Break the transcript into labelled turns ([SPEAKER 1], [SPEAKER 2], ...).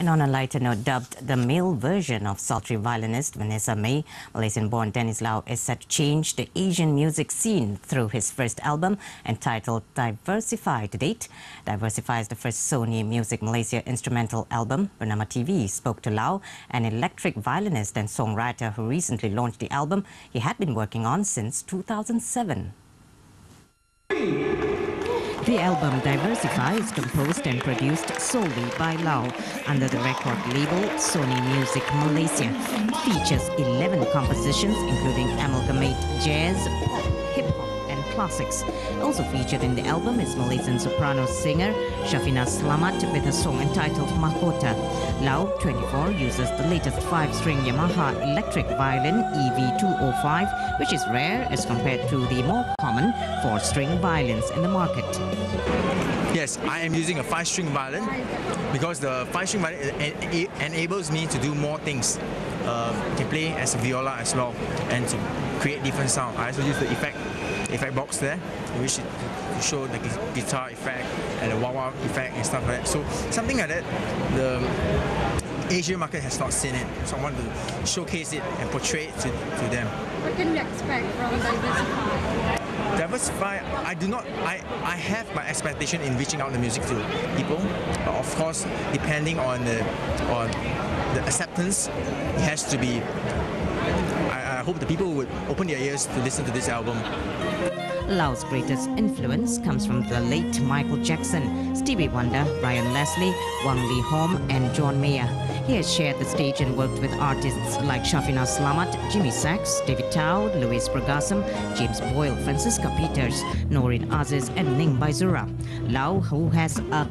[SPEAKER 1] And on a lighter note, dubbed the male version of sultry violinist Vanessa Mae, Malaysian-born Dennis Lau is set to change the Asian music scene through his first album entitled Diversify to date. Diversify is the first Sony Music Malaysia instrumental album. Bernama TV spoke to Lau, an electric violinist and songwriter who recently launched the album he had been working on since 2007. The album Diversify is composed and produced solely by Lau under the record label Sony Music Malaysia. It features 11 compositions including amalgamate jazz, pop, hip-hop classics. Also featured in the album is Malaysian soprano singer Shafina Selamat with a song entitled Mahkota. Lau, 24, uses the latest 5-string Yamaha electric violin EV205, which is rare as compared to the more common 4-string violins in the market.
[SPEAKER 2] Yes, I am using a five-string violin because the five-string violin en- en- enables me to do more things. Uh, play as a viola as well and to create different sound. I also use the effect effect box there, which show the guitar effect and the wah wah effect and stuff like that. So something like that, the Asian market has not seen it, so I want to showcase it and portray it to, to them.
[SPEAKER 3] What can we expect from Diversify?
[SPEAKER 2] diversify i do not i i have my expectation in reaching out the music to people but of course depending on the on the acceptance it has to be i, hope the people would open their ears to listen to this album
[SPEAKER 1] Lau's greatest influence comes from the late Michael Jackson, Stevie Wonder, Brian Leslie, Wang Lee Hom, and John Mayer. He has shared the stage and worked with artists like Shafina Selamat, Jimmy Sachs, David Tao, Louis Bergasem, James Boyle, Francisca Peters, Noryn Aziz, and Ning Baizura. Lau, who has a